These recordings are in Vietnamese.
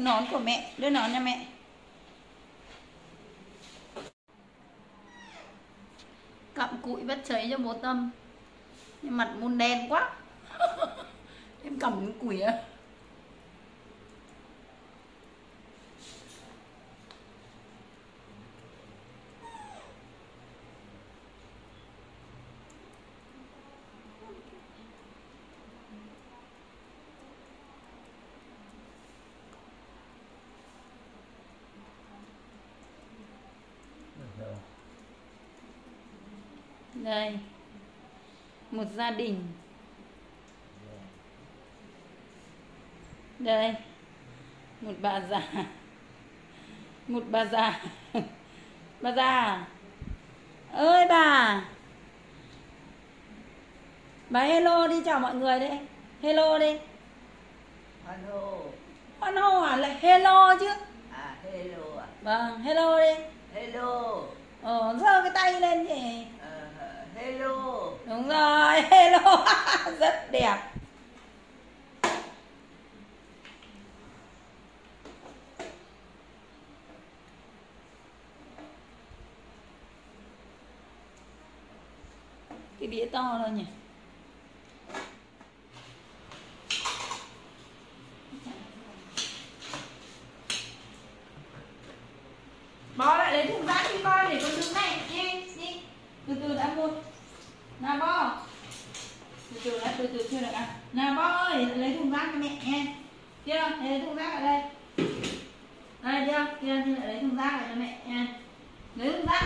nón của mẹ, đưa nón nha mẹ. Cặm cụi bắt cháy cho bố tâm. Nhưng mặt môn đen quá. Em cầm cái củi á. Đây. Một gia đình. Đây. Một bà già. Một bà già. Bà già. Ơi bà. Bà hello đi chào mọi người đi. Hello đi. Hello. hô à lại hello chứ. À hello à. vâng hello đi. Hello. ờ giơ cái tay lên nhỉ hello. đúng rồi hello. Rất đẹp. Cái đĩa to thôi nhỉ? Bó lại lấy thùng rác đi con để con đứng này. Đi đi từ từ đã mua nào bó từ từ chưa được à nào, bác ơi, lấy thùng rác cho mẹ nha. Kia lấy thùng rác ở đây. Đây, chưa? Kia thì lại lấy thùng rác lại cho mẹ nha. Lấy thùng rác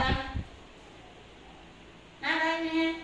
ra đây nha.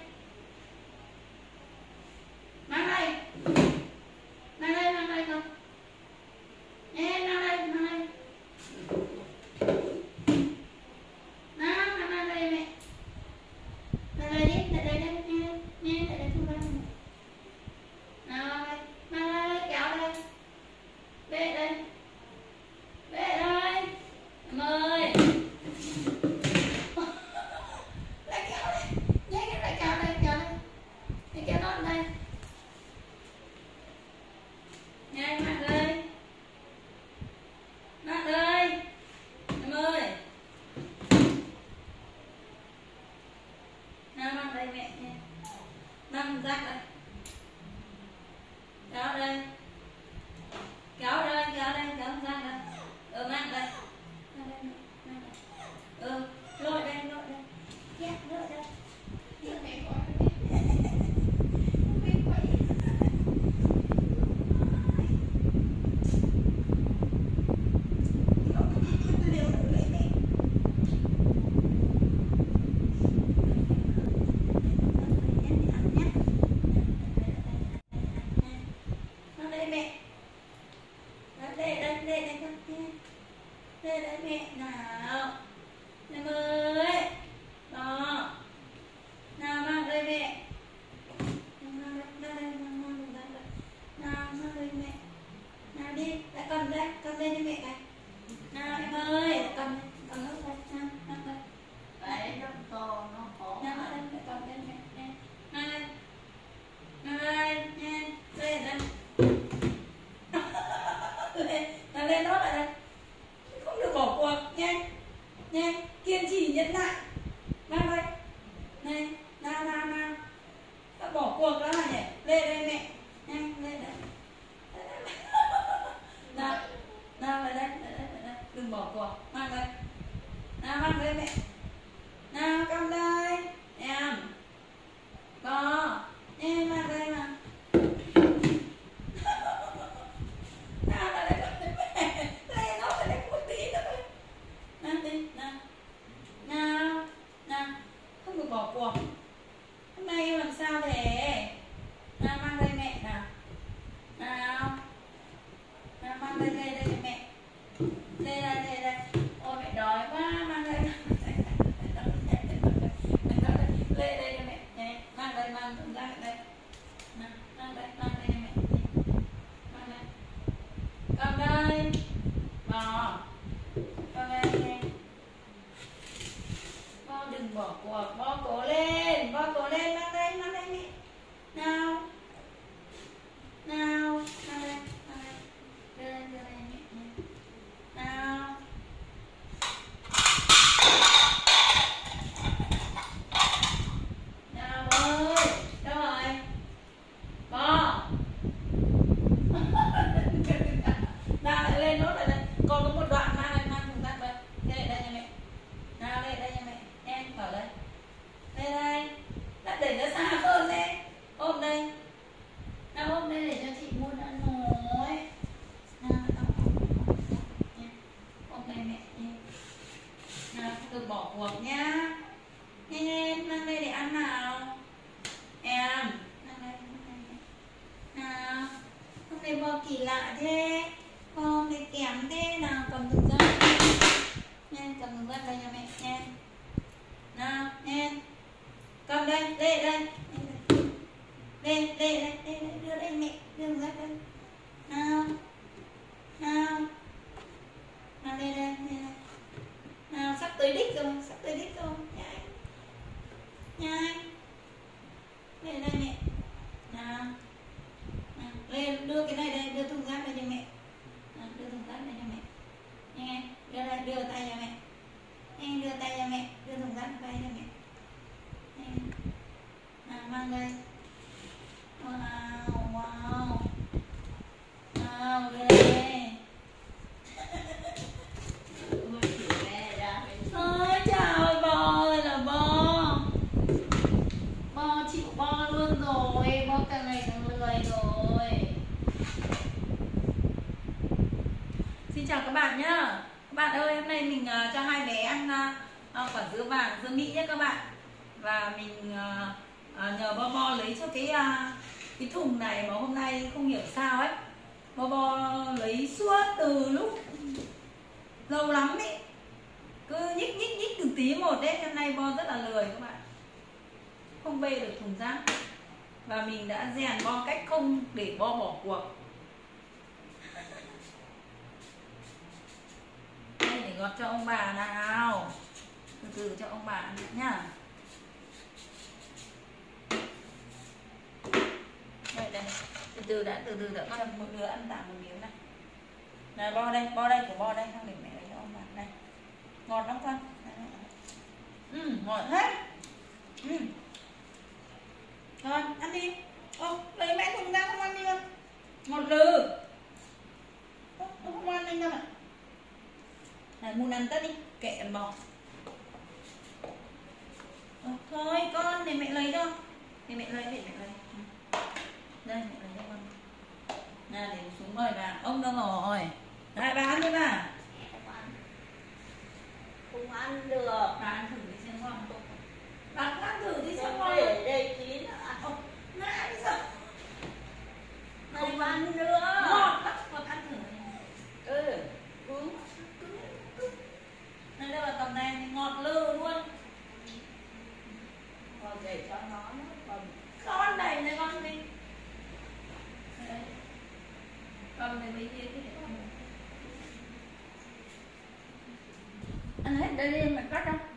Nào mang từ bỏ cuộc nhá. Nhanh lên, đây để ăn nào. Em. Nào. Hôm nay bò kỳ lạ thế. Hôm nay kém thế. Nào, cầm thực dân Nhanh, cầm thực dân đây nhà mẹ. Nhanh Nào, nhanh Cầm đây, đây, đây. Đây, đây, đây, đây, đây. Đưa đây mẹ, đưa thực đây. Nào. Nào. Nào, đây, đây, đây, đây sắp tới đích rồi sắp tới đích rồi nhanh nhanh lên đây mẹ nào. Nào. Lên đưa cái này đây đưa thùng rác đây cho mẹ nào, đưa thùng rác đây cho mẹ nhanh đưa đây đưa tay cho mẹ nhanh đưa tay cho mẹ đưa thùng rác tay cho mẹ nhanh nào mang đây wow wow wow đưa đây Ôi, chị mẹ ra cái Ôi chào bò rồi là bò Bò chịu bo luôn rồi Bò càng ngày càng lười rồi Xin chào các bạn nhá Các bạn ơi hôm nay mình ờ, cho hai bé ăn à, quả dưa vàng dưa mỹ nhé các bạn. Và mình à, à, nhờ bo bo lấy cho cái à, cái thùng này mà hôm nay không hiểu sao ấy. Bo bo lấy suốt từ lúc lâu lắm ấy. Cứ nhích nhích nhích từng tí một đấy. Hôm nay bo rất là lười các bạn. Không bê được thùng rác. Và mình đã rèn bo cách không để bo bỏ cuộc. Đây để gọt cho ông bà nào từ từ cho ông bà ăn nhá. Đây đây. Từ từ đã, từ từ đã con một đứa ăn tạm một miếng này. Này, bo đây bo đây, của bo đây, không để mẹ lấy cho ông bà. Đây. Ngọt lắm con. Ừ ngọt hết ừ. Thôi, ăn đi. Ô, lấy mẹ thùng ra không ăn đi con. Ngọt lừ. Không ăn anh đâu ạ. Này muốn ăn tất đi. Kệ ăn bò thôi con để mẹ lấy cho. Để mẹ lấy để mẹ lấy. Đây mẹ lấy cho con. Nè để xuống mời bà. Ông đâu rồi. Đây bà ăn đi bà. Không ăn được. Bà ăn thử đi xem ngon không? Bà cứ ăn thử đi xem ngon để đây chín ạ Ô, ngại sao không ăn nữa ngọt lắm. Ăn thử ừ. Đúng đây đây là tầm này ngọt lừ luôn 哎，慢点干。